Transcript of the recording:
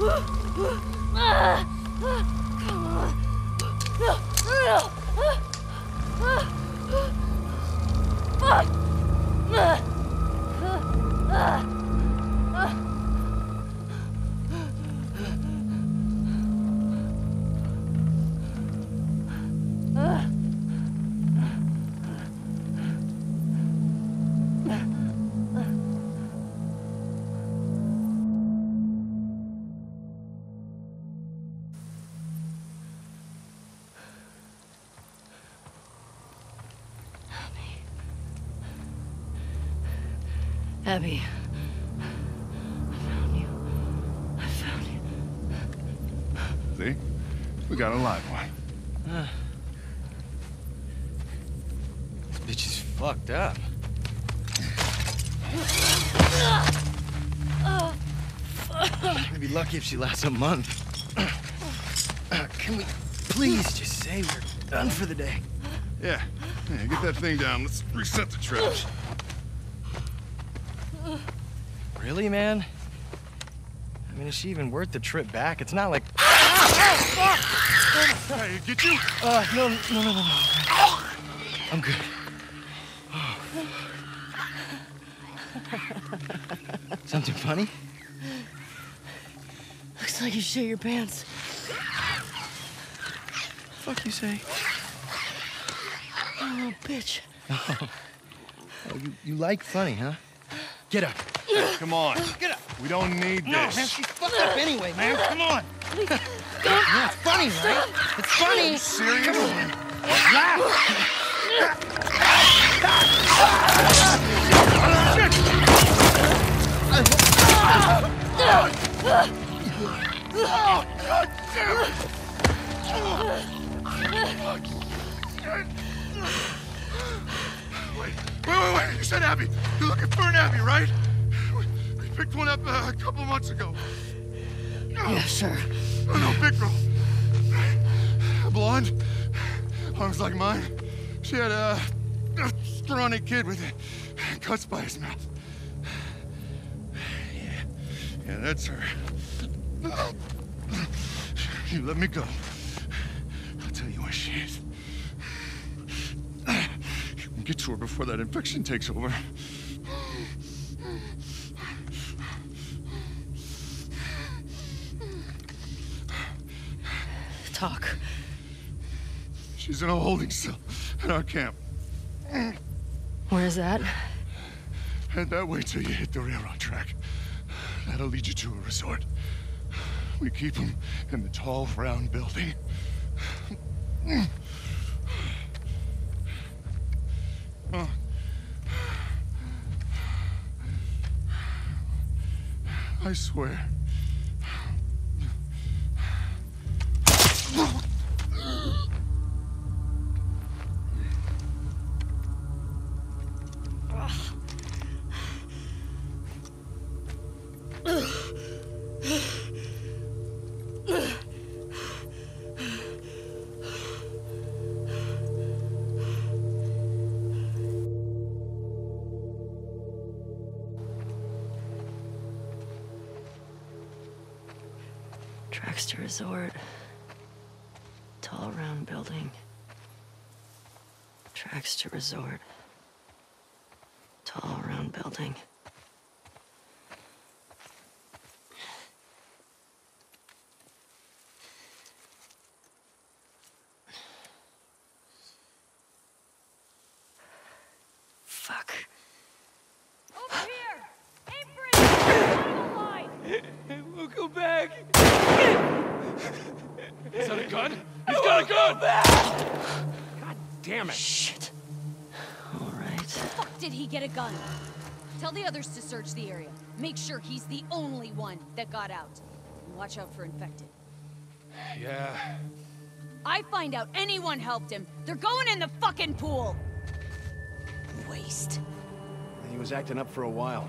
啊啊啊啊啊啊啊啊啊 Abby. I found you. I found you. See? We got a live one. This bitch is fucked up. I'd be lucky if she lasts a month. Can we please just say we're done for the day? Yeah. Yeah, get that thing down. Let's reset the traps. Really, man? I mean, is she even worth the trip back? It's not like. Hey, get you? Uh, no, no, no, no, no. I'm good. Something funny? Looks like you shit your pants. Fuck you say? Oh, bitch. Oh, you, you like funny, huh? Get up. Come on. Get up. We don't need No, this. man, she's fucked up anyway, man. Come on. Yeah, it's funny, right? It's funny. Serious? Come on. Laugh. Wait, wait, wait, wait. You said Abby. You're looking for an Abby, right? We, we picked one up uh, a couple months ago. Yeah, sure. Oh, no, big girl. Blonde, arms like mine. She had a, a scrawny kid with cuts by his mouth. Yeah, yeah, that's her. You let me go. I'll tell you where she is. Get to her before that infection takes over. Talk. She's in a holding cell at our camp. Where's that? Head that way till you hit the railroad track. That'll lead you to a resort. We keep them in the tall, round building. I swear. Traxter Resort. Tall round building. Traxter Resort. Tall round building. Fuck. Over here! Avery! Line! We'll go back. Is that a gun? He's got a gun! God damn it. Shit. All right. Fuck did he get a gun? Tell the others to search the area. Make sure he's the only one that got out. And watch out for infected. Yeah. I find out anyone helped him, they're going in the fucking pool! Waste. He was acting up for a while.